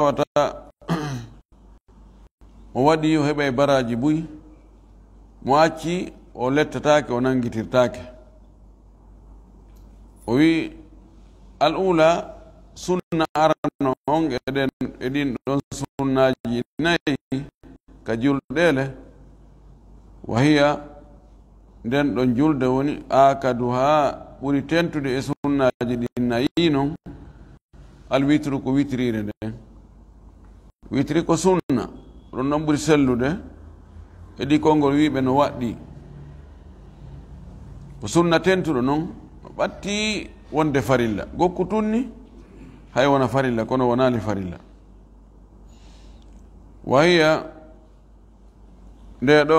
tawata mo waɗi o heɓa e baraji buy mo acci o lettatake o nangitirtake o wi al ula sunna arano on eɗen e ɗin ɗon sunnaji nayi ka julɗele wahiya nden ɗon julde woni akadu ha ɓuri tentude e sunnaji ɗin nayi noon alwitru ko witrire nden witri ko sunna ɗon noon ɓuri sellude e ɗi konngol wiɓe no waɗɗi. Ko sunna tentuɗo noon no ɓatti wonde farilla. Gokku tunni hay wona farilla kono wonali farilla. Wahiya nde ɗo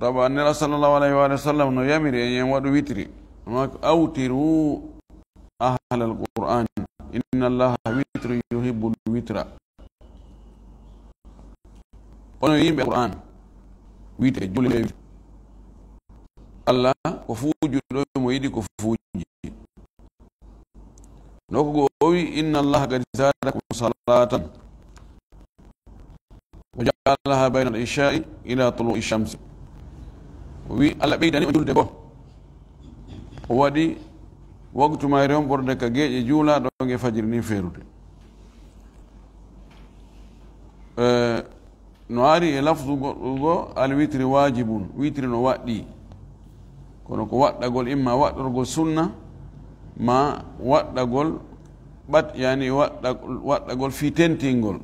tawa annira sallllahu alayhi wa sallam no yamiri en yen waɗu witri. Ma awtiru ahla quran inna allaha witru yuhibu lwitra ono yimɓe qur'an wiite julde allah ko fuujuɗo mo yiɗi ko fuuji. Noko go o wi inna allaha kadi zadakum salatan o jaalaha bayna al ichai ila tului shamsi. O wi allah ɓeydani o julde bo. O waɗi waktu mayre on ɓorde ka geeƴe juula ɗon e fajiri ni feerude. Eh, no ari e lafdu goɗɗo go alwitri wajibun witri no waɗɗi. Kono ko waɗɗagol imma waɗɗorgol sunna ma waɗɗagol ɓat yani waɗɗagol fi tentingol.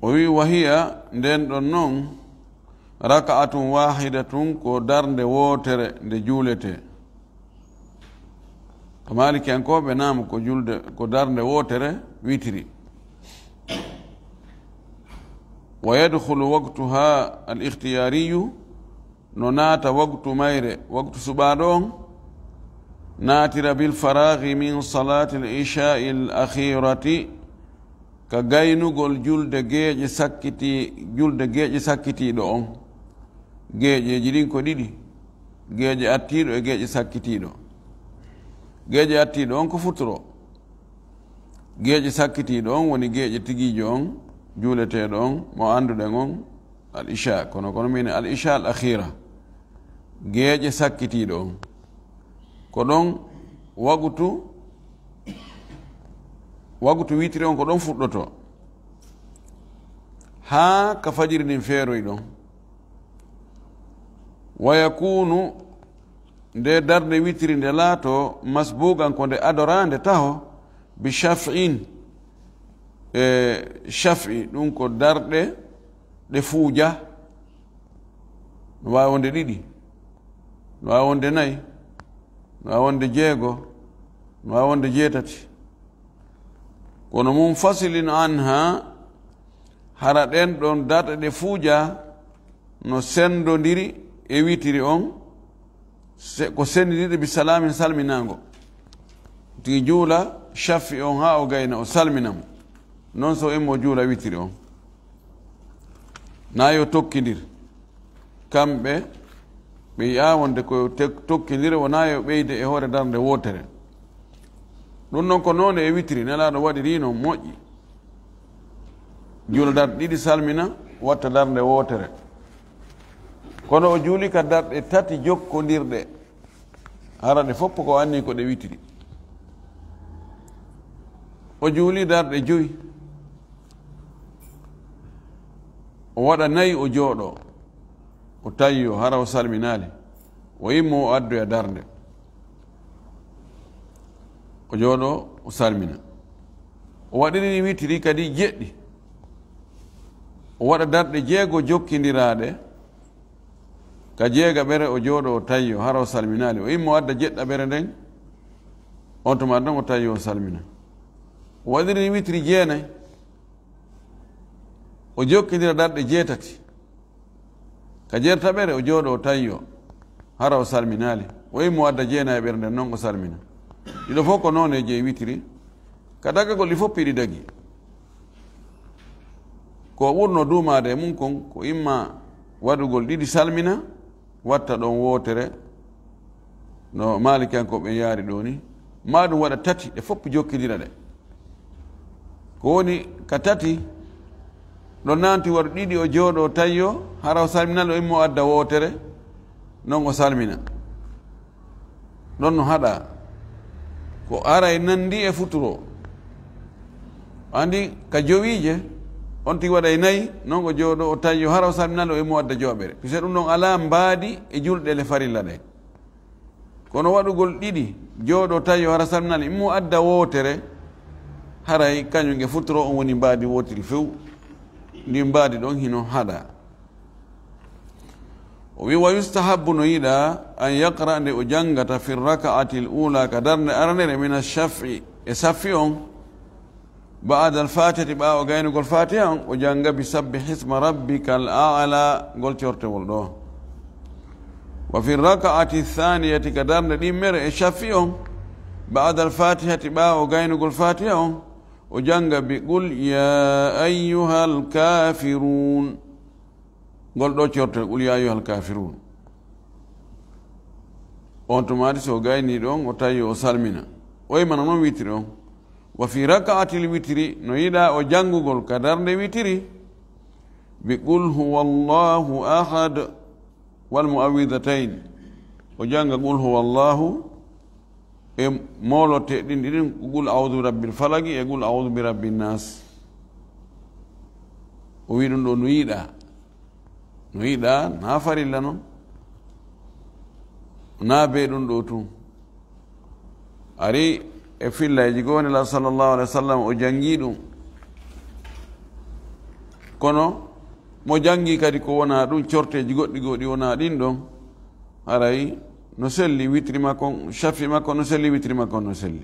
O wi wahiya nden ɗon noon raka'atun wahidatun ko darde wootere nde juulete. Ko maliki hankoɓe nama ko julde ko darde wootere witiri wa yadkhulu waktuha al ikhtiyariyu no naata waktu mayre waktu suɓaɗo on naatira bilfaragi min salati l ishai l akhirati ka gaynugol julde geeƴe sakkiti julde geeƴe sakkitiɗo on geeƴeji ɗin ko ɗiɗi geeƴe attiɗo e geeƴe sakkitiɗo geeƴe attiɗo on ko futuro geeƴe sakkitiɗo on woni geeƴe tigiijo on juuleteɗo on mo anduɗen on al isha. Kono kono min al isha al akhira. Geeƴe sakkitiɗo on ko ɗon wagutu wagutu witiri on ko ɗon fuɗɗoto ha ka fajiri ndin feeroy ɗon wa yakunu nde darde witiri nde laato masbugan ko nde adorande taho bi shaf'in e shafi ɗum ko darɗe ɗe fuuja. No wawi wonde ɗiɗi no wawi wonde nayi no wawi wonde jeego no wawi wonde jeetati. Kono mum fasilin an ha hara ɗen ɗon darɗe ɗe fuuja no sendodiri e witiri on ko sendidiri bi salamin salminago tigi juula shaffi on ha o gayna o salminamo noon so en mo juula witiri on. Na yo tokkidir. Kamɓe ɓe yi'a wonde koyo tokkidire wona yo ɓeyde e hoore darde wotere ɗum noon ko noone e witiri nelaaɗo waɗirino moƴƴi. Juula juuladar ɗiɗi salmina watta darde wotere kono o juuli ka darɗe tati jokkondirɗe harade fopp ko anni ko ɗe witiri. O juuli darɗe joyi. O waɗa nayi o jooɗo o tayyo hara o salminali o yimmo o addoya darnde o jooɗo o salmina o waɗirini witiri kadi jeɗɗi o waɗa darɗe jeego jokkidiraaɗe ka jeega ɓere o jooɗo o tayyo hara o salminali o yimmo o adda jeɗɗa ɓere nden on tuma ɗon o tayyo o salmina o waɗirini witiri jeenayi o jokkidira darɗe jeetati ka jeertaɓere o jooɗo o tayyo hara o salminali o yimmo adda jeena e ɓere nden noon o salmina ɗiɗo fof ko noon e jeyi witiri. Ka dagagol ɗi fof piɗi dagi ko ɓurno duumade e mum kon ko imma waɗugol ɗiɗi salmina watta ɗon wootere no malikankoɓe yaari ɗo ni ma ɗum waɗa tati ɗe fopp jokkidira ɗe ko woni ka tati ɗo nanti war ɗiɗi o jooɗo hara o salminal o immo adda wootere non o salmina. Ɗon no haɗa ko aray nandi e futuro. Andi ka jowiije on tigi waɗa e nayyi noon o jooɗo o hara o salminal o immo adda jooɓere pise ɗum ɗon ala mbaadi e julɗe le farilla ɗe. Kono waɗugol ɗiɗi jooɗo tayyo hara salminal immo adda wootere haray kañum e futuro on woni mbaadi wootiri few limbadi don hino hada. O wi wayustahabbu no yiɗa an yakra nde o jangata fi rakaati l ula ka darde aranere min ashafi e safi on بعد الفاتحة تبقى وقاين يقول فاتحة وجان قبي سب حسم ربك الأعلى قلت يرتي والله وفي الركعة الثانية كدرنا دي مرة شافيهم بعد الفاتحة تبقى وقاين يقول فاتحة o janga bi qul ya ayuha alkafirun ngol ɗo cortel qul ya ayuha alkafirun on tumati so gayni ɗon o tawi o salmina. Oymana noon witiri on. Wa fi rakaatil witiri no yiɗa o jangugol ka darde witiri. Bi qul huwa allahu ahad walmuawidatain o janga qul huwa allahu e moloteɗin ɗiɗin gul audu rabbil falagi e gul audu bi rabbi nas. O wi ɗum ɗo no yiɗa no yiɗa na farilla noon na be ɗum ɗo tun. Ari e fillaji goni la sallllahu alih w sallam o jangi ɗum. Kono mo jangi kadi ko wona ɗum corteji goɗɗi goɗi wona ɗin ɗon haray no selli witri makko chafi makko no selli witri makko no selli.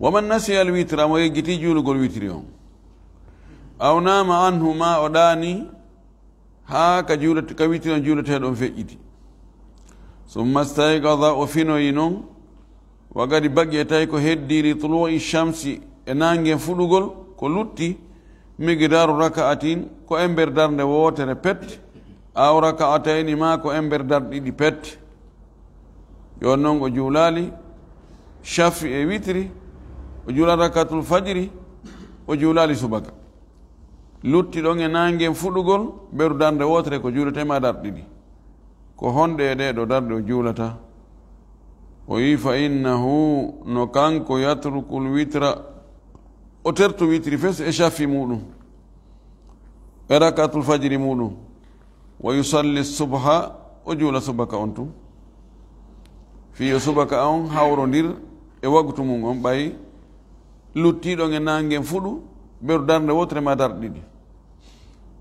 Waman nasiya al witra mo yeggiti juulugol witri on. Aw nama anhu ma o ɗaani haa ka juulat ka witri on juulateɗon feƴƴiti summa staygada o finoyi noon wagadi bagge e tawi ko heddiri tuloi chamsi e nangen fuɗugol ko lutti migdaru raka'atin ko emberdarde wootere pette aw raka'atayni ma ko ember darɗiɗi pet. Yon noon o juulali shafi e witri o juulan rakatul fajiri o juulali subaka. Lutti ɗon e nangen fuɗugol ɓeru darde wotere ko juuletema darɗiɗi. Ko honɗe e ɗe ɗo darɗe o juulata. O wi fa innahu no kanko yatrukul witra o tertu witri fes e shafi muɗum e rakatul fajiri muɗum wa yusalli subha o juula subaka on tum fiyo subaka on hawrodir e wagtu mum on ɓay luttiɗon e nangen fuɗu beru darde wotere ma darɗe ɗiɗi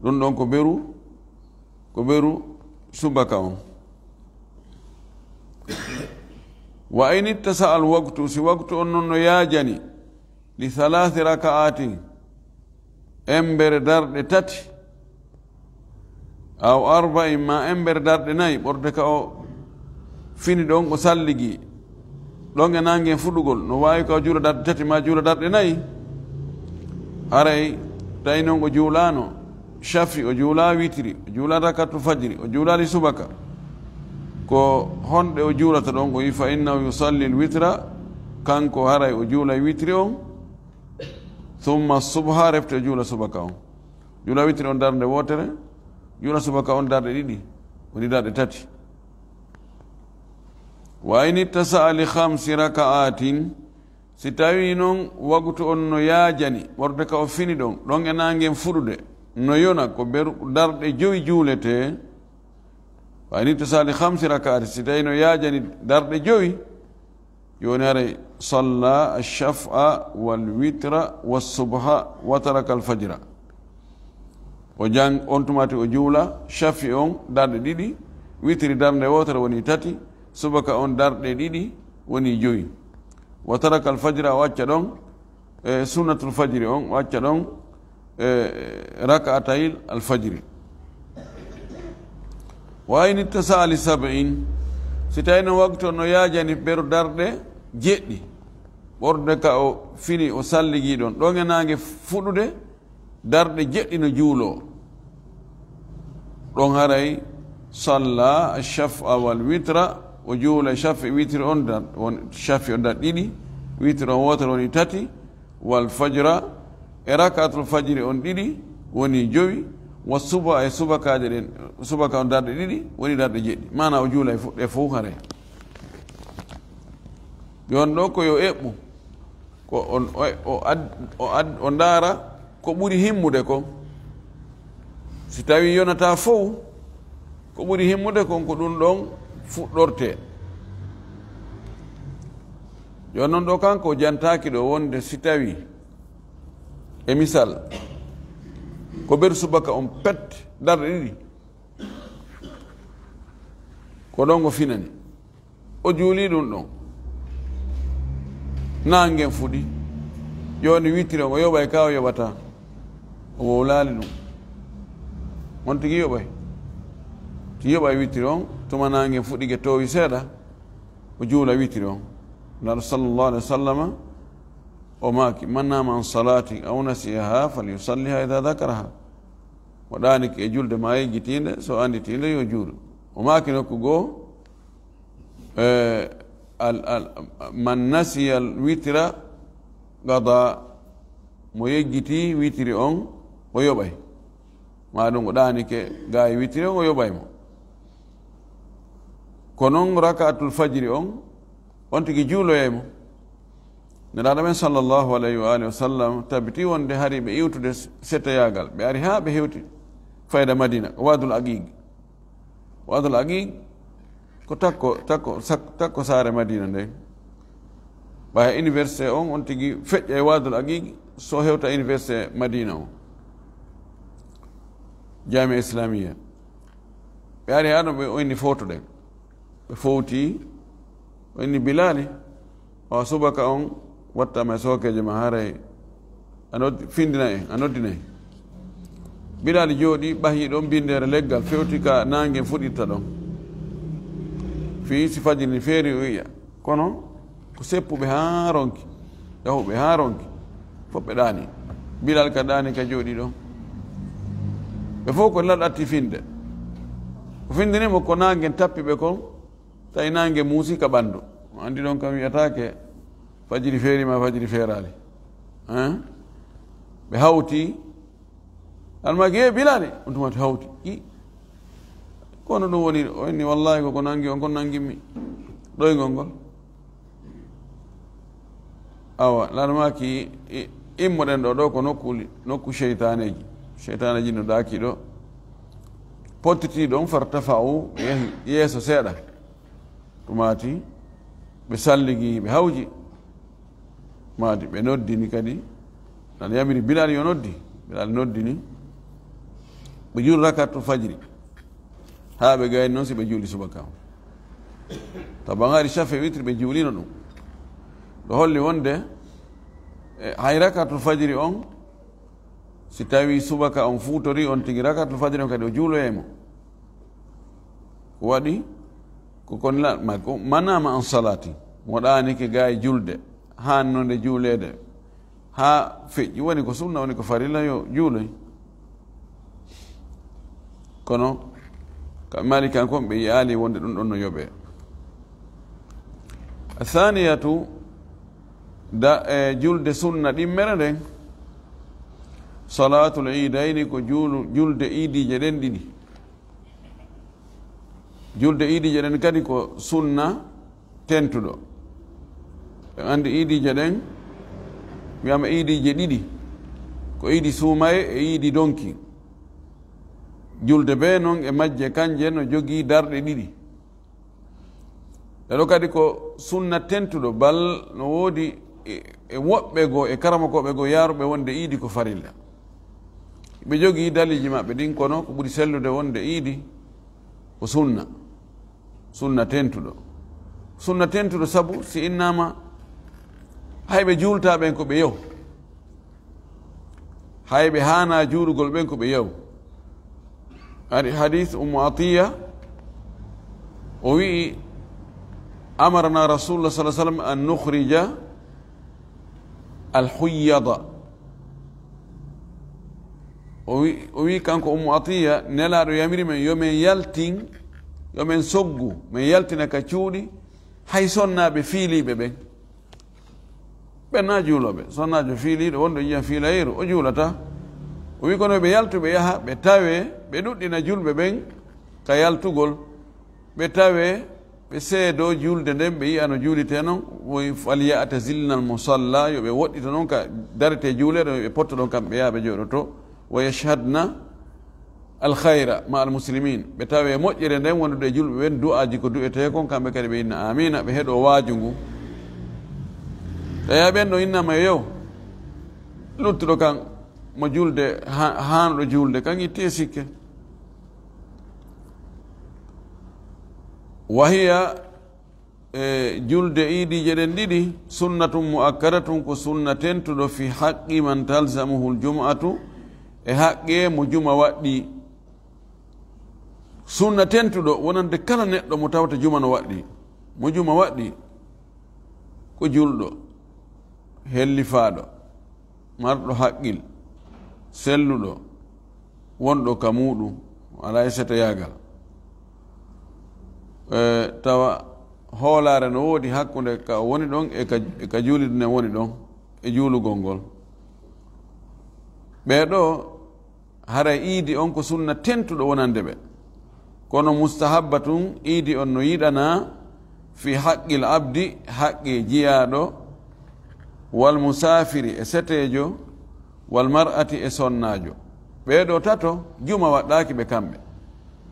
ɗum ɗon ko beru ko beru subaka on. Wa in ittasa al waktu si waktu on noon no yaajani li halati raka'atin embere darɗe tati aw arba'in ma embere darɗe nayi ɓorde ka o fini ɗon o salligi. Ɗon e nangen fuɗugol no wawi ka o juula darɗe tati ma juula darɗe nayi? Haray tawi noon o juulano shafi o juula witiri o juula rakatu fajiri o juulali subaka. Ko honɗe o juulata ɗon o wi fa innahu yusalli lwitra kanko haray o juula witiri on thumma subha refte o juula subaka on. Juula witiri on darde wotere jula subaka on darɗe ɗiɗi woni darɗe tati. Wa in ittasa'a li hamsi raka'atin si tawi noon wagutu on no yaajani worde ka o fini ɗon ɗon e nangen fuɗude no yona ko ber darɗe joyi juulete wa in ittasa'a li hamsi raka'atin si tawi no yaajani darɗe joyi joni haray salla alchaf'a walwitra walsubha wa taraka alfajra. o jang on tumati o juula chafi on darɗe ɗiɗi witiri darde wotere woni tati subaka on darɗe ɗiɗi woni joyi. Wa taraka alfajira o acca ɗon e sunnatul fajiri on o acca ɗon e raka atayil alfajiri. Wa ayni tasali sab'in si tawi no waktu no yaajani ɓeru darɗe jeɗɗi ɓorde ka o fini o salligiɗon ɗon ɗon e nangue fuɗude darɗe jeɗɗi no juulo ɗon haray salla alchafa wal witra o juula witr on dan on syaf on dan ɗiɗi witr on wotere woni tati wal fajra e fajiri on ɗiɗi woni jowi wa suba e subakaje ɗen subaka on darɗe ɗiɗi woni darɗe jeɗɗi mana o e fof hare yon ɗo koyo eɓɓu ko on o ndaara ko ɓuri himmude ko si tawi yonata fof ko ɓuri himmude kon ko ɗum ɗon fuɗɗorte joni noon ɗo kanko jantaki ɗo wonde si tawi e misal ko ɓer subaka on pet darɗe ɗiɗi ko ɗon go finani o juuli ɗum ɗon nangen fuɗi joni wittire o yoɓay ka o yoɓata o wowlali ɗum on tigui yoɓay ti yoɓay wittiri on tuma nangen fuɗɗike towi seeɗa o juula wittiri on naɗo sallllahu alih sallama o maki man nama an salati aw nasiyaha falyusalliha ida dakaraha o ɗaniki e julde ma yejjitinde so anditinde yo juuɗo o nokku goo e man nasiya witira gada mo yejjiti witiri on o yoɓay ma ɗum o ɗanike ga e witiri on o yoɓaymo ko noon rakatul fajiri on on tigi juuloyaymo neraɗo men sallllahu alayhi wa alihi wa sallam tabiti wonde hari ɓe iwtude settoyagal ɓe ari ha ɓe hewti fayda madina ko wadul aqiq wadul aqiq ko takko takko takko saare madina nde. Ɓaya université on on tigi feƴƴa e wadul aqiq so hewta université madina o. jamia islamia. Ɓe ari ha ɗon ɓe oyni foto ɗen ɓe fowti oyni bilali. O subaka on wattama e sokeje ma haray a findina en a noddina en bilali jooɗi ɓahi ɗon bindere leggal fewti ka nangue fuɗirta ɗon fi si fajiri ni feeri o wiya kono ko seppuɓe ha ronki yahuɓe ha ronki fof ɓe ɗani bilal ka ɗani ka jooɗi ɗon ɓe fof ko laɗatti finde ko findinimo ko nangue tappiɓe kon tawi nangue muusi ka ɓandu andi ɗon kam wiyatake fajiri feerima fajiri feerali ɓe hawti almaki e bilali on tumati hawti i kono ɗum woni onni wallahi koko nangi on kon nanguimmi ɗoygol ngol awa lanmaki immoɗen ɗo ɗo ko nokku nokku cheytaneji cheytana jinnoɗaki ɗo pottiti ɗon farta fawu yeeso seeɗa. Tumati ɓe salligi ɓe hawji. Mati ɓe noddini kadi nan yamiri bilal yo noddi bilal noddini. Ɓe juli rakatu fajiri ha ɓe gayni noon si ɓe juuli subaka tabagari chafe witre ɓe juulino ɗum. Ɗo holli wonde e hay rakatu fajiri on si tawi subaka on futori on tigi rakatul fajiri on kadi o juuloyemo ko waɗi kokon manama an salati. Waɗanike ga e julde. Hannode juulede ha feƴƴi woni ko sunna woni ko farilla yo juuloy kono kamɓe mali kankon ɓe yaali wonde ɗum ɗon no yoɓe athaniyatu da e julde sunna ɗimmere nden salatul idaini ko julde idije ɗen ɗiɗi. Julde idije ɗen kadi ko sunna tentuɗo. E andi idije ɗen wiyama idije ɗiɗi. Ko idi suumaye e idi donki. Julde be noon e majje kanje no jogii darɗe ɗiɗi. Ɗeɗo kadi ko sunna tentuɗo bal no woodi e, e woɓɓe goo e karama koɓe goo yaaruɓe wonde iidi ko farilla. Maɓɓe ɗin kono ko ɓuri sellude wonde iidi ko sunna sunna tentuɗo sunna tentuɗo sabu si innama hayɓe juulta ɓen ko ɓe yew hayɓe hana juurugol ɓen ko ɓe yew ari hadis ummu atiya o wii amarana rasulullah sa sallam an nukhrija alhuyyada o wi o wi kanko ummu atiya nelaɗo yamiri men yomin yaltin yomin soggu min yaltina ka cuuɗi hay sonnaɓe fiiliɓe ɓen ɓenna juuloɓe sonnajo fiiliɗo wonɗo yiyan fiilayiru o juulata. O wi kono ɓe yaltuɓe yaha ɓe tawe ɓe ɗuɗɗina julɓe ɓen ka yaltugol. Ɓe tawe ɓe seedo julde nden ɓe yiya no juulite noon woy falyata zilna musalla yo ɓe woɗɗita noon ka darete juuleɗo ɓe potta ɗon kamɓe yaha ɓe jooɗo to wa yachhadna alhayra ma almuslimin. Ɓe tawi e moƴƴere nden wondude e julɓe ɓen du'aji ko du'ete kon kamɓe kadi ɓe inna amina ɓe heeɗo waaju ngu. Tawi ɓen ɗo innama e yow luttuɗo kan mo julde hanuɗo julde kan itti e sikke wahiya e julde iidije ɗen ɗiɗi sunnatum mu'akkadatum ko sunna tentuɗo fi haqqi man talzamuhu ljum'atu e haqqe mo juma waɗɗi sunna tentuɗo wonande kala neɗɗo mo tawta juma no waɗɗi mo juma waɗɗi ko julɗo hellifaɗo marɗo haqqil selluɗo wonɗo ka muɗum ala e seta yagal e tawa hoolare no woodi hakkude ka woni ɗon e ka juulidu ne woni ɗon e juulugol ngol. Ɓeeɗo hara iidi on ko sunna tentuɗo wonande ɓe. Kono mustahabba tun iidi on no yiɗana fi haqqil abdi haqqe jiyaɗo wal musafiri e setejo wal mar'ati e sonnajo ɓeɗo tato juma waɗɗaki ɓe kamɓe.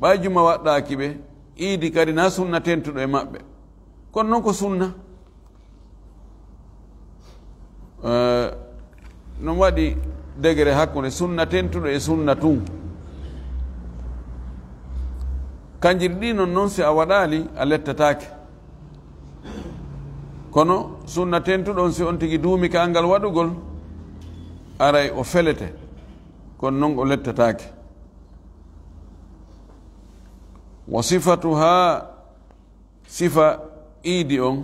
Ɓay juma waɗɗaki ɓe iidi kadi na sunna tentuɗo e maɓɓe. Kono noon ko sunna? Eh, non waɗi degré hakkunde sunna tentuɗo e sunna tun kanjiri ɗi non noon si a waɗali a lettatake kono sunna tentuɗon si on tigui duumi ka ngal waɗugol aray o felete kono noon o lettatake wa sifatuha sifa iidi on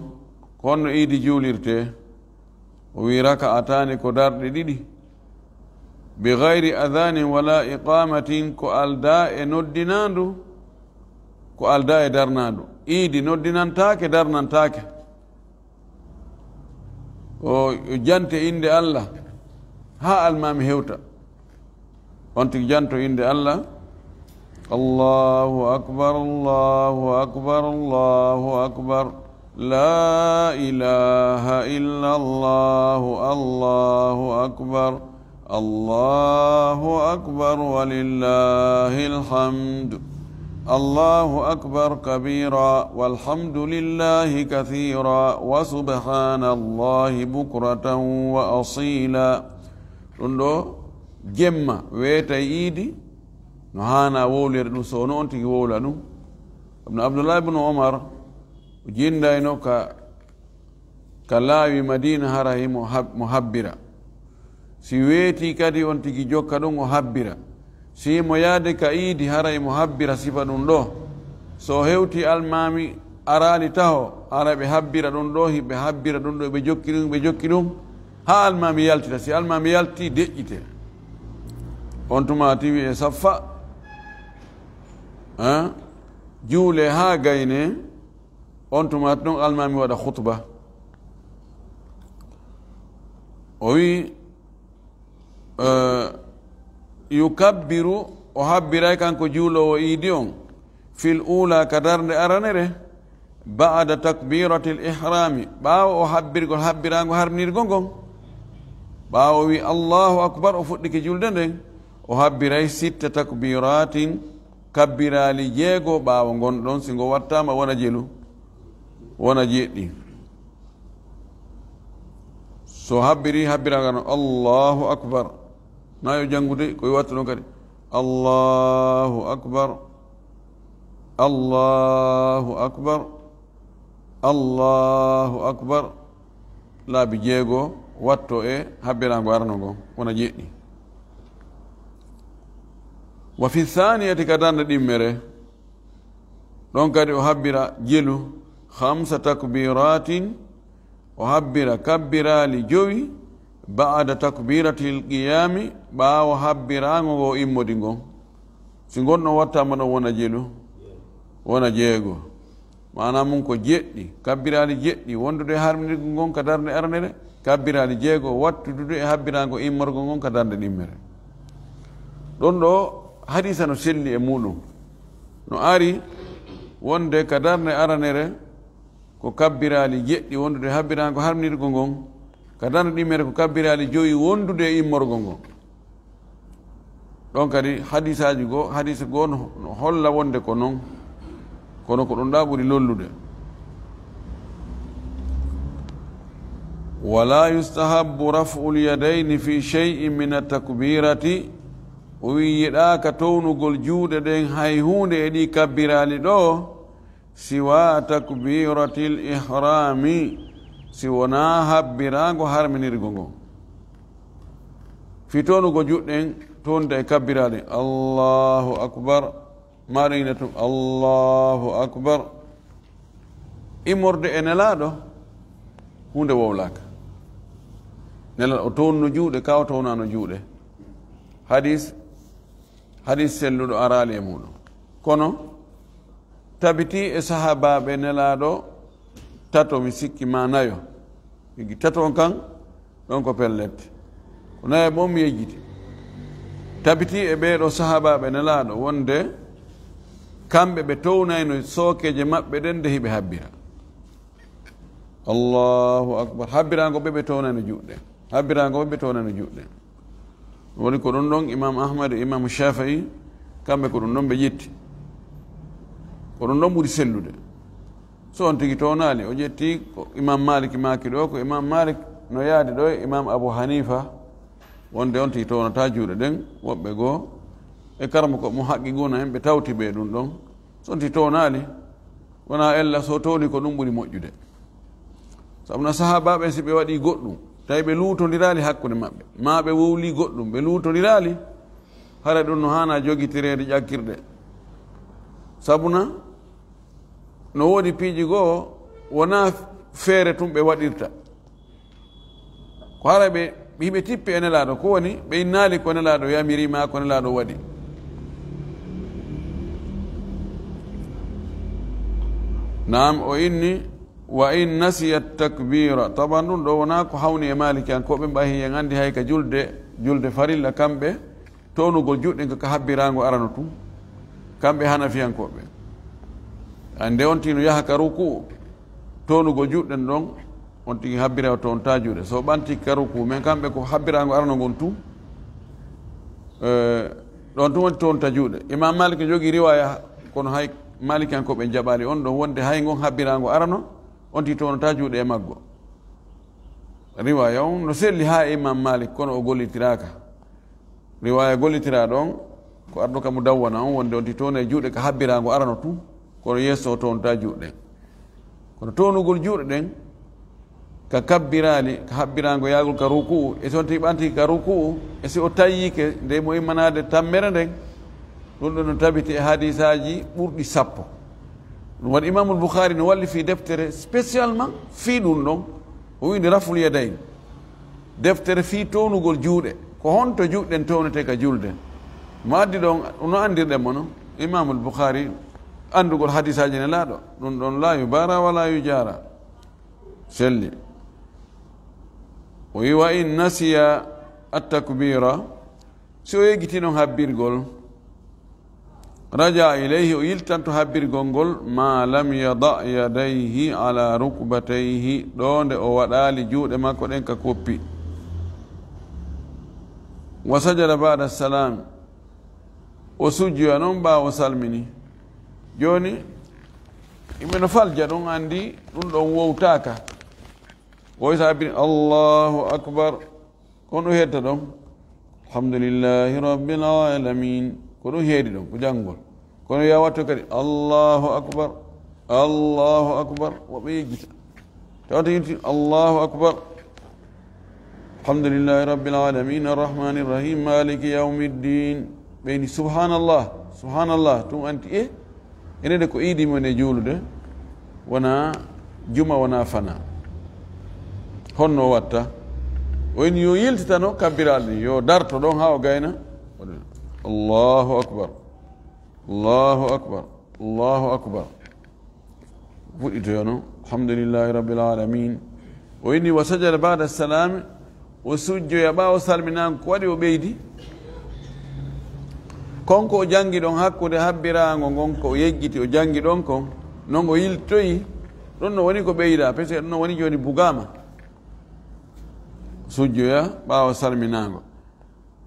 ko honno iidi juulirte o wi raka atani ko darɗe ɗiɗi بغير أذان ولا إقامة كالداء درنان كالداء ندنان إيدي درنان تاك وجنت عند الله. ها المام هيوتا. وانت جنت عند الله. الله أكبر الله أكبر الله أكبر. لا إله إلا الله الله أكبر. الله أكبر ولله الحمد. الله أكبر كبيرا والحمد لله كثيرا وسبحان الله بكرة وأصيلا. تندو جمع ويتا ايدي نهانا وولر نسونو انتك وولا ابن عبد الله بن عمر جندا ينوكا كلاوي مدينة هرهي محبرة si weeti kadi on tigi jokka ɗum o habbira. Si mo yaade ka iidi haray mo habbira sifa ɗum ɗo. So hewti almami arali taho ara ɓe habbira ɗum ɗo hiɓe habbira ɗum ɗo ɓe jokki ɗum ɓe jokki ɗum ha almami yaltita si almami yalti deƴƴite. On tuma tiwi e saffa juule ha gayne on tuma ɗon almami waɗa khutba. O wi yukabbiru o habbiray kanko juulowo iidi on fil ula ka darde aranere bada takbirati l ihrami ɓaawa o habbirgol habbirago harnirgo ngon ɓaawa wi allahu akbar o fuɗɗike julde nden o habbiray sitta takbiratin kabbirali jeego ɓaawa gonɗon si ngo wattama wona jelu wona jeɗɗi so habbiri habbiraga no allahu akbar nayo janngude koye watta noon kadi. Allahu akbar. Allahu akbar. Allahu akbar. Laabi jeego watto e habbiraango arano ngo wona jeeɗɗi wa fi thaniyati kadanda ɗimmere ɗon kadi o habbira jelu hamsa takbiratin o habbira kabbirali jowi ba'da takbiratil qiyami ɓaawo habbiraango ngo immodi ngon. Si gonɗon wattama ɗon wona jelu wona jeego. Mana mum ko jeɗɗi kabbirali jeɗɗi wondude e harminirgo ngon ka darde arnere kabbirali jeego wattudude e habbiraango immorgo ngon ka darde ɗimmere. Ɗon ɗo hadisa no selli e muɗum no ari wonde ka darde aranere ko kabbirali jeɗɗi wondude e habbiraango harminirgo ngon kadana ɗimmere ko kabbirali joyi wondude e immorgo ngo. Ɗon kadi hadis aji goo hadis goo no holla wonde ko noon kono ko ɗum ɗa ɓuri lollude. Wala yustahabu rafu lyadaini fi cheyin min atakbirati o wi yiɗaka townugol juuɗe ɗen hay hunde e ɗi kabbirali ɗo siwa takbirati l ihrami. si wona habbirago harminirgo ngo. Fitonugo juɗɗen toonta e kabbiraɗe allahu akbar maɗoyina tum allahu akbar. Immorde e nelaɗo hunde wowlaka nelal o toon juuɗe kaw towna no juuɗe. Hadis hadis selluɗo arali e muɗum kono tabiti e sahabaɓe nelaɗo tato mi sikki ma nayo. Igi tato on kan ɗon ko pellette ko nayo ɓon mi yejjiti. Tabiti e ɓeeɗo sahabaɓe nelaaɗo wonde kamɓe ɓe townayno sookeje maɓɓe ɗen nde hiɓe habbira. Allahu akbar. Habbirango ɓe ɓe townayno juɗɗe habbirango ɓe ɓe townayno juɗɗe woni ko ɗum ɗon imam ahmad e imam shafii kamɓe ko ɗum ɗon ɓe ƴetti ko ɗum ɗon ɓuri sellude. so on tigi townali o ƴetti ko imam malik maki ɗo ko imam malik no yaadi ɗo e imam abou hanifa wonde on tigi townata juuɗe. Ɗen woɓɓe goo e karma ko mo haqqi guna hen ɓe tawti ɓe ɗum ɗon. So on tigi townali wona ella so towni ko ɗum ɓuri moƴƴude. Sabuna sahabaɓe si ɓe waɗi goɗɗum tawi ɓe luutodirali hakkude maɓɓe. Ma ɓe wowli goɗɗum ɓe luutodirali hara ɗum no hana jogitirede ƴakkirɗe. Sabuna no woodi piiji goo wona feere tum ɓe waɗirta. Ko hara ɓe yimɓe tippi e nelaaɗo ko woni ɓe innaali ko nelaaɗo yamirima ko nelaaɗo waɗi. Nam o inni wa in nasiya takbira taban ɗum ɗo wonaa ko hawni e maliki an ko ɓe mbahi en anndi hay ka julde julde farilla kamɓe townugol juɗɗe ko habbirago arano tum kamɓe hanafiyankoɓe ande on tino yaha ka ruku tonugo juɗɗen ɗon on tigi habbira toon tajuɗe so ɓanti karuku. Men kamɓe ko habbirago arano gon tu. Ɗon tum woni toon tajuɗe imam malik jogi riwaya kono hay malik an koɓe jaɓali on ɗon wonde hay gon habbirago arano. On ti toon tajuɗe e maggo. Riwaya on. No selli ha imam malik kono o gollitiraka riwaya gollitira ɗon ko ardo kamo dawwana on. Wonde on ti toon e juuɗe ko habbirago arano tum kono yesso toon ta juuɗe ɗen kono toonugol juuɗe ɗen ka kabbirali ka habbirago yagol ka ruku'u e toon tigi ɓantiki ka ruku'u e si o tayyike nde mo immanade tammere nden ɗum ɗo no tabiti e hadisaji ɓurɗi sappo. Ɗum waɗi imamu boukhari no walli fi deftere spécialement fi ɗum ɗon o winde raful yadayn deftere fi townugol juuɗe ko honto juuɗen townete ka julden mo addi ɗon no andirɗen mo no imamu lboukhari anndugol hadis aji ne laaɗo. Ɗum ɗon la yubara wala yujara selli. O wi wa in nasiya attakbira si o yegitino habbirgol raja ileyhi o yiltanto habbirgol ngol ma lam yada yadayhi ala rukbatayhi ɗo nde o waɗali juuɗe makko ɗen ka koppi. Wa sajada bada salam o sujjoya noon ɓaawo salmini. Joni yimɓe no falja ɗum andi ɗum ɗon wowtaka woy sa abini allahu akbar kon ɗum hedta ɗon alhamdulillahi rabbil alamin ko ɗum heedi ɗon ko janngol kono wiya watto kadi allahu akbar allahu akbar woɓe yejjita tawata yinti allahu akbar alhamdulillahi rabbil alamin arrahmani irrahim maliki yaumi ddin ɓeyni subhanallah subhanallah tum anti e enede ko iidimon e juulude wona juma wona fana honno watta oyni yo yiltitano kabbiral yo darto ɗon ha o gayna allahu akbar allahu akbar allahu akbar fuɗɗitoyo no alhamdulillahi rabbil alamin o inni wa sajada bada salami o sujjoya ɓawo salminago ko waɗi o ɓeydi konko o jangi ɗon hakkude habbiraango ngon ko o yeggiti o jangi ɗon ko non o yiltoyi ɗon no woni ko ɓeyda pese ɗon no woni joni bugama. Sujjoya ɓaawa salminaango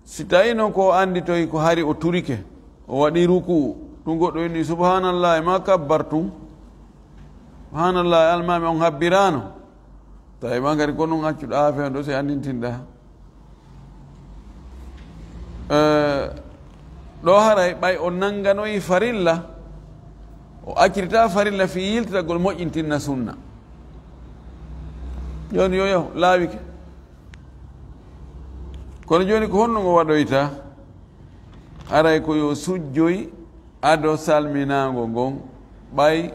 si tawi noon ko o annditoyi ko hari o turike o waɗi ruku ɗum goɗɗo inni subhanallah ma kabbar tun subhanallah almami on habbirano tawi ma kadi ko ɗum accuɗo afe ɗo si andintinɗa ɗo haray ɓay o nannganoyi farilla o accirta farilla fi yiltitagol moƴƴintinna sunna. Joni yo yahu laawike. Kono joni ko honno ngo waɗoyta haray ko yo sujjoy ado salminago ngon ɓay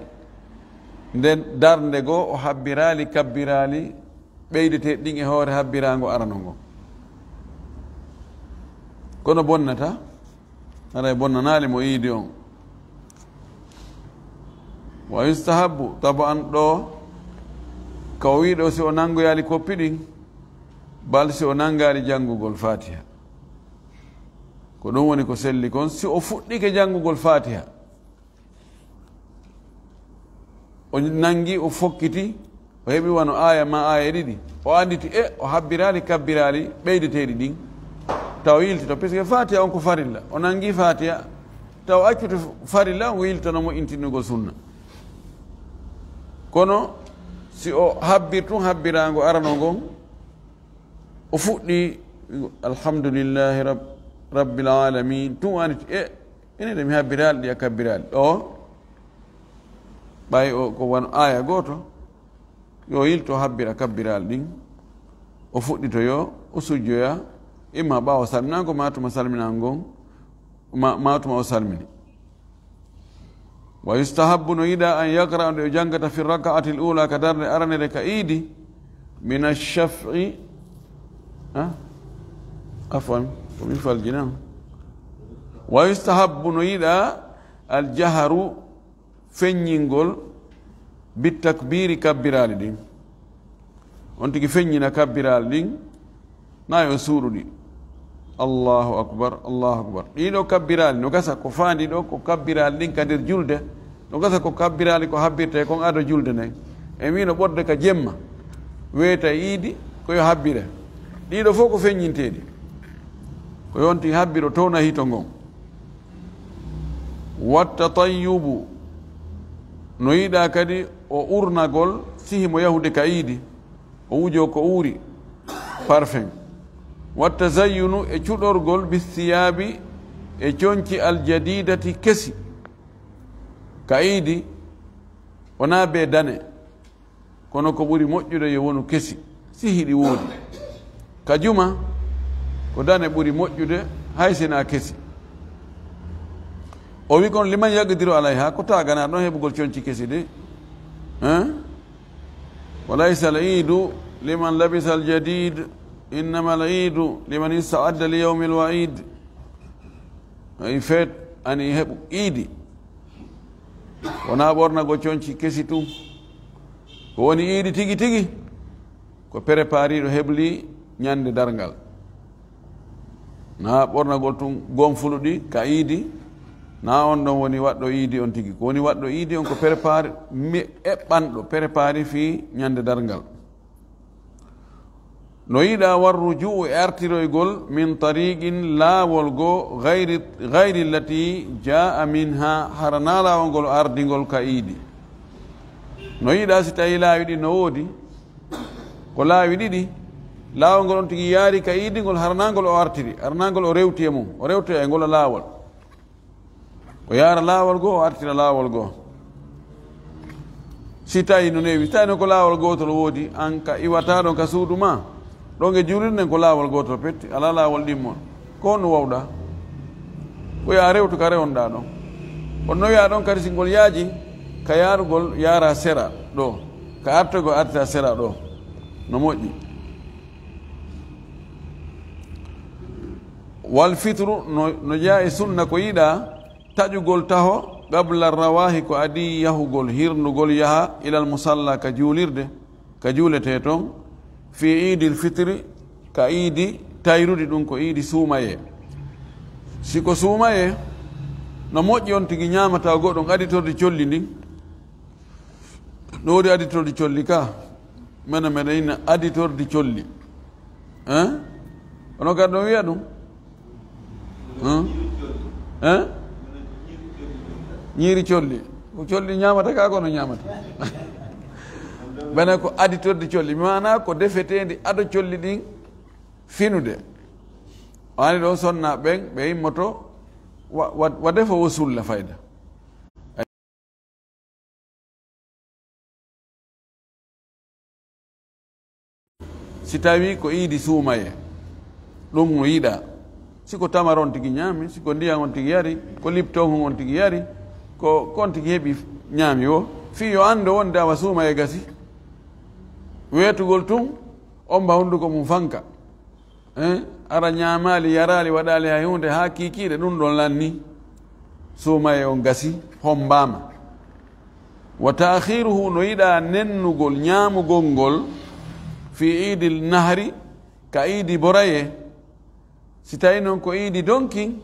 nden darde goo o habbirali kabbirali ɓeydete ɗin e hoore habbirago arano ngon kono bonnata? Aray bonnanali mo iidi on wa yustahabu tabo an ɗo ka o wiɗo si o nangoyali koppi ɗin bal si o nangari jangugol fatiha. Ko ɗum woni ko selli kon si o fuɗɗike jangugol fatiha. O nangi o fokkiti o heɓi wano aya ma aya ɗiɗi o anditi e o habbirali kabbirali ɓeydeteɗi ɗin taw yiltito puisque fatiha on ko farilla o nangi fatiha taw accuto farilla o yiltanomo intinnugol sunna. Kono si o habbir tun habbirago arano ngon o fuɗɗi alhamdulillahi rabbil alamin tun wani e enede mi habbirali ɗi a kabbirali ɗo ɓay o ko wan aya goto yo yilto habbira kabbirali ɗin o fuɗɗito yo o sujjoya imma salminango salminago matuma salminangon gon matuma o salmini wa yustahabu no yiɗa an yaqra nde o jangata fi rakaati l ula ka darde aranere ka iidi min alchafi afan komi faljinan wa yustahabu no yiɗa aljaharu feññingol bitakbiri kabbirali ɗin on tigi feññina kabbirali ɗin nayi o suuɗu ɗi allahu akbar allahu akbar. Ɗiɗo kabbirali no gasa ko fandi ɗo ko kabbirali ɗin kadir julde. No gasa ko kabbirali ko habbirte kon ado julde nayi e wino ɓodde ka jemma. Weeta iidi koyo habbire ɗiɗo fof ko feññinteɗi ko yonti habbiro towna hito ngon watta tayyubu no yiɗa kadi o urnagol sihimo yahude ka iidi o wujo ko uuri parfum wattazayunu e cuɗorgol bissiyabi e coñci aljadidati kesi. Kayidi wona be dane kono ko ɓuri moƴƴude yo wonu kesi sihi ɗi woodi kajuma ko dane ɓuri moƴƴude hay sina kesi. O wi kon liman yagdiro alayha ko tagana ɗon heɓugol coñci kesi de hein? Walaysa al idu liman labisa aljadid innama al idu liman istaadda li yawmi lwaid ay feet ani heɓu iidi wona ɓornago coñci kesi tu ko woni iidi tigi tigi ko prépariɗo heɓli ñande dargal na ɓornagol tun gonfuluɗi ka iidi na on ɗon woni waɗɗo iidi on tigi ko woni waɗɗo iidi on ko prépare mi eɓɓanɗo prépari fi ñande dargal no yiɗa war ruju'u e artiroygol min tariqin laawol go gayri gayri llati jaa minha hara na laawol ngol ardingol ka iidi no yiɗa si tawi laawi ɗi no woodi ko laawi ɗiɗi laawol ngol on tigi yaari ka iidi ngol haranangol o artiri haranangol o rewti e mum o rewti e ngol laawol. O yaara laawol goo o artira laawol goo si tawi no newi si tawi no ko laawol gootol woodi an ka iwata ɗon ka suudu ma. ɗon e julide ko laawol gooto petti alaa laawol ɗimmon ko honno wawɗa ko ya rewtu ka rewonɗa ɗon? On nowiya ɗon kadi si ngol yaaji ka yaarugol yaara sera ɗo ka artogol artata sera ɗo no moƴƴi. Wal fitru no no jeya e sunna ko yiɗa taƴugol taho qabla rawahi ko adi yahugol hirnugol yaha ilal musalla ka juulirde ka juulete toon fi idi lfitri ka idi tayrude ɗum ko idi suumaye. Siko suumaye no moƴƴi on tigi ñamata goɗɗon aditorde colli ndin ɗo wodi aditorde colli ka? Mene meɗa ina aditorde colli. Hein? Ono kadi ɗon wiya ɗum? Hein? Ñiiri colli. Ko colli ñamata ka kono ñamata bene ko aditorde colli mana ko defetedi ado colli ɗin finude. Wani ɗon sonna ɓen ɓe yimmoto wa defa wo sulla fayda. Si tawi ko iidi suumaye ɗum no yiɗa. Siko tamar on tigi ñaami siko ndiyan on tigi yari ko lipton on tigi yari ko kon tigi heeɓi ñaami o fii yo annde wonde awa suumaye gasi weetugol tun on mba hunnduko mum fanka ara ñamali yarali waɗali hay hunde ha kikiɗe ɗum ɗon lanni sumaye on gasi hombama. Wa tahiruhu no yiɗa nennugol ñamugol ngol fi idi nahri ka idi boraye. Si tawi noon ko idi donki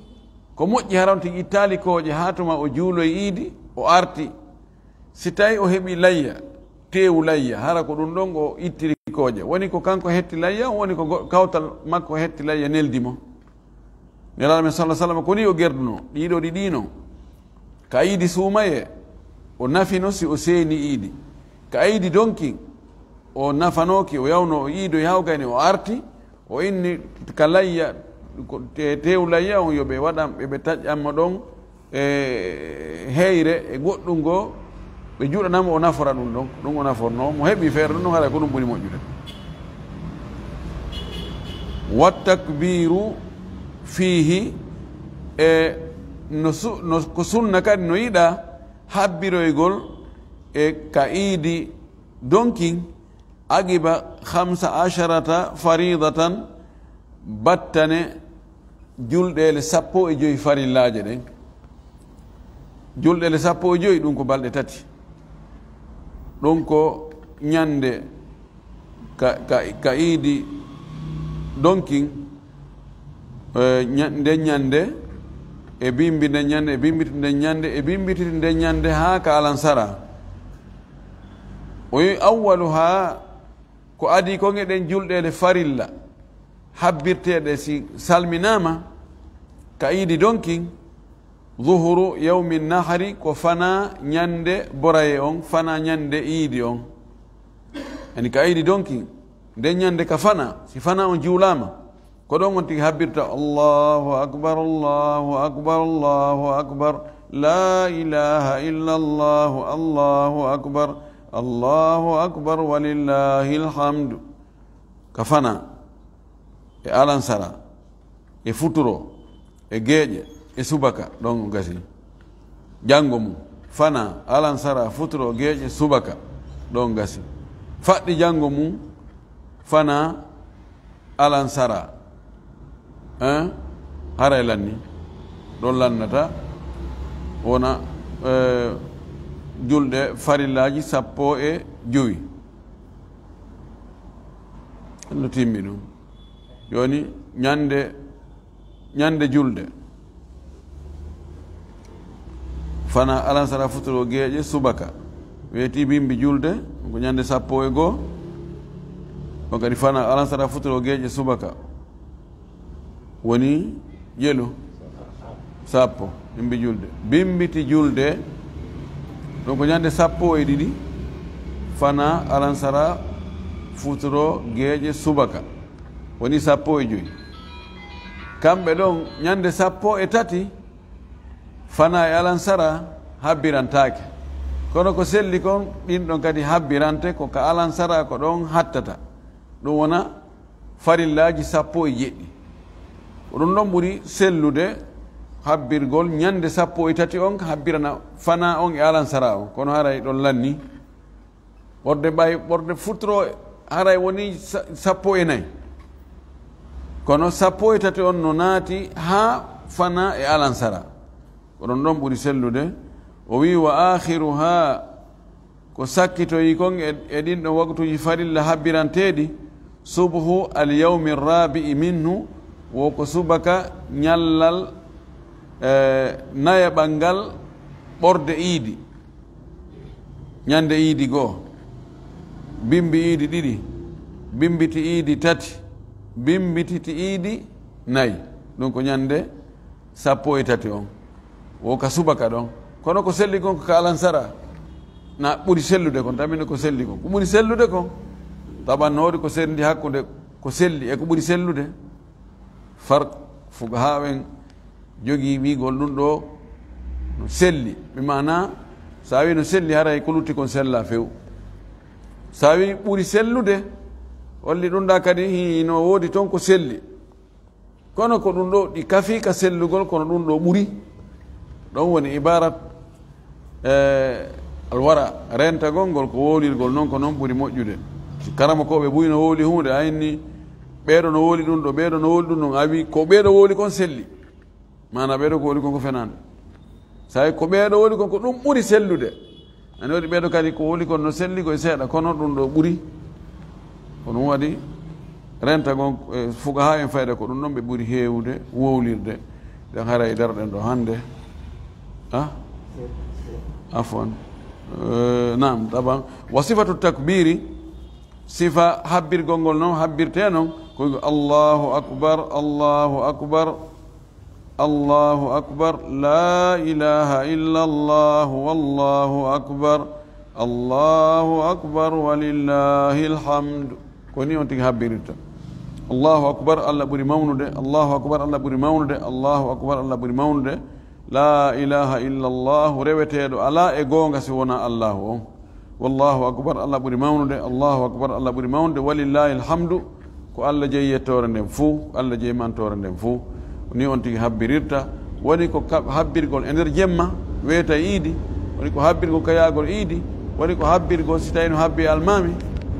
ko moƴƴi haran tigi ittaali kooƴe haa tuma o juuloye iidi o arti. Si tawi o heɓi layya teewu layya hara ko ɗum ɗon o ittiri kooƴe woni ko kanko hetti layya woni ko kawtal makko hetti layya neldi mo men sala sallam ko ni o gerduno ɗiɗo ɗi ɗino ka iidi suumaye o nafino si o seeni iidi ka iidi donki o nafanoki o yawno o yiido yawgani o arti o inni ka layya tew layya on yoɓe waɗan ɓeɓe taƴƴanmo ɗon e heyre e goɗɗum goo ɓe juuɗanamo o nafora ɗum ɗon ɗum o naforno mo heeɓi feere ɗum haɗa ko ɗum ɓuri moƴƴude. Wattakbiru fihi e no ko sunna kadi no yiɗa habbiroygol e ka iidi donkin agiba hamsa asharata faridatan battane julɗele sappo e joyi farillaje ɗen. Julɗele sappo e joyi ɗum ko balɗe tati ɗum ko ñande ka, ka, ka iidi donkin e, nden ñande e bimbi nden ñande e bimbiti nden ñande e bimbititi nden ñande haa ka alansara. O wi awwalu haa ko adi ko geɗen julɗele farilla habbirteɗe si salminama ka iidi donkin zuhuru yawmi nahari ko fana ñande boraye on fana ñande iidi on. Ani ka iidi donki nden ñande ka fana si fana on juulama ko ɗon on tigi habbirta allahu akbar allahu akbar allahu akbar la ilaha illa allahu allahu akbar allahu akbar walillahi lhamdu ka fana e alansara e futuro e geeƴe e subaka ɗon gasi fana alansara futuro geeƴe subaka ɗon gasi faɗɗi janngo mum fana alansara hein hara e lanni ɗon lannata wona julɗe farillaji sappo e joyi no timmi ɗum joni ñande ñande julde fana alansara futuro geje subaka. Weeti bimbi julde ko ñande sappo e goho on kadi fana alansara futuro geje subaka. Woni yelo sappo bimbi julde. Bimbi ti julde ɗon ko ñande sappo e ɗiɗi fana alansara futuro gueeƴe subaka. Woni sappo e joyi kamɓe ɗon ñande sappo e tati fana e alansara habbirantake. Kono ko selli kon ɗin ɗon kadi habbirante ko ka alansara ko ɗon hattata. Ɗum wona farillaji sappo e jeɗɗi ko ɗum ɗon ɓuri sellude habbirgol ñande sappo e tati on habbirana fana on e alansara on. Kono haray ɗon lanni. Ɓorde ɓay ɓorde futoro haray woni sappo e nayyi kono sappo e tati on no naati ha fana e alansara. Ko ɗon ɗon ɓuri sellude o wi wa akhiruha ko sakkitoyi kon e ɗin ɗo waktuji farilla habbiranteɗi subhu alyawmi rabi'i minhu wo ko subaka ñallal e naya ɓalngal ɓorde iidi. Ñande iidi goo. Bimbi iidi ɗiɗi bimbiti iidi tati bimbititi iidi nayi. Ɗum ko ñande sappo e tati on wo ka subaka ɗon kono ko selli kon ko ka alansara na ɓuri sellude kon tamine ko selli kon ko ɓuri sellude kon tabannoode ko sendi hakkude ko selli e ko ɓuri sellude farq fuga en jogii wiigol ɗum ɗo no selli. Ɓe mana a wi no selli haray ko lutti kon sella few a wi ɓuri sellude holli ɗum ɗa kadi no woodi toon ko selli. Kono ko ɗum ɗo ɗi kafi ka sellugol kono ɗum ɗo ɓuri ɗon woni ibarat e alwara rentagol ngol ko wowlirgol noon ko noon ɓuri moƴƴude. Karama koɓe ɓuyi no wowli hunde ayni ɓeeɗo no wowli ɗum ɗo ɓeeɗo no wowli ɗum ɗon a wi ko ɓeeɗo wowli kon selli. Mana ɓeeɗo ko wowli kon ko fenande wi ko ɓeeɗo wowli kon ko ɗum ɓuri sellude. Ani waɗi ɓeeɗo kadi ko wowli kon no selli koye seeɗa kono ɗum ɗo ɓuri. Ko ɗum waɗi renta gon e fuga ha en fayda ko ɗum ɗon ɓe ɓuri heewde wowlirde ɗen hara e darɗen ɗo hannde ها؟ عفوا. أه نعم طبعا. وصفة التكبير صفة حبر قنقل نوم حبر تينوم الله أكبر الله أكبر الله أكبر. لا إله إلا الله والله أكبر. الله أكبر ولله الحمد. كوني أنتي حبيرتا الله أكبر الله بري مونده الله أكبر الله بري مونده الله أكبر الله بري la ilaha illa llahu reweteɗo ala e goonga si wona allahu. On wallahu akbar allah ɓuri mawnude allahu akbar allah ɓuri mawnude walillahi lhamdu ko allah jeyi yettore nden fuu allah jeyi mantore nden fuu ni on tigi habbirirta woni ko habbirgol e nder jemma weeta iidi. Woni ko habbirgol kayagol iidi. Woni ko habbirgol si tawi no habbi almami.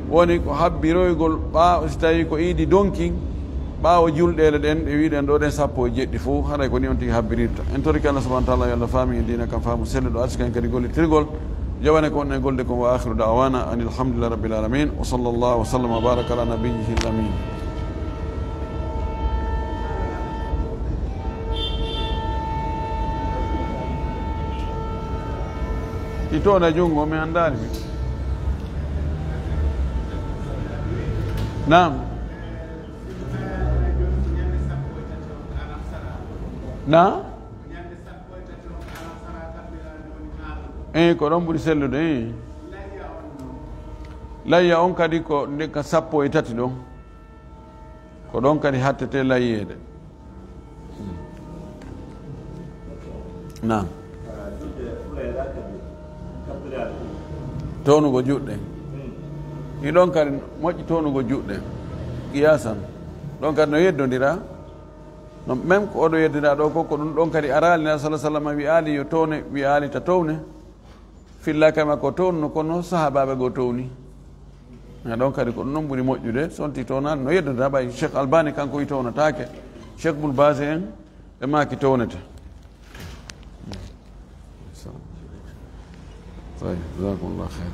Woni ko habbiroygol ɓa si tawi ko iidi donkin ɓaawo julɗele ɗen ɗe wiɗen ɗo ɗen sappo e jeɗɗi fof haɗay ko ni on tigi habbirirta en toriki allah subahana taala yo allah faami e dina kam faamu selluɗo arsi ken kadi gollitirgol jawane ko on e golde kon wa akhiru dawana an ilhamdulillah rabbil alamin wa sallllahu wa sallam wa baraka ala nabiyihi l amin. E junngo mi anndani mi nam na? Eyi ko ɗon ɓuri sellude i layya on kadi ko ndeka sappo e tati ɗon ko ɗon kadi hattete layyede nam townugo juɗɗe i ɗon kadi moƴƴi townugo juɗɗe qiyasan ɗon kadi no yeddodira no même ko oɗo yeddira ɗo ko ko ɗum ɗon kadi arali na salah sallam wi ali yo towne wi ali ta towne fillakama ko townuno kono sahabaɓe goo towni a ɗon kadi ko ɗum ɗon ɓuuri moƴƴude sonti townade no yeddodira ɓay cheikh albani kanko wi townatake cheikh boul base en ɓe maki townete طيب جزاكم الله خير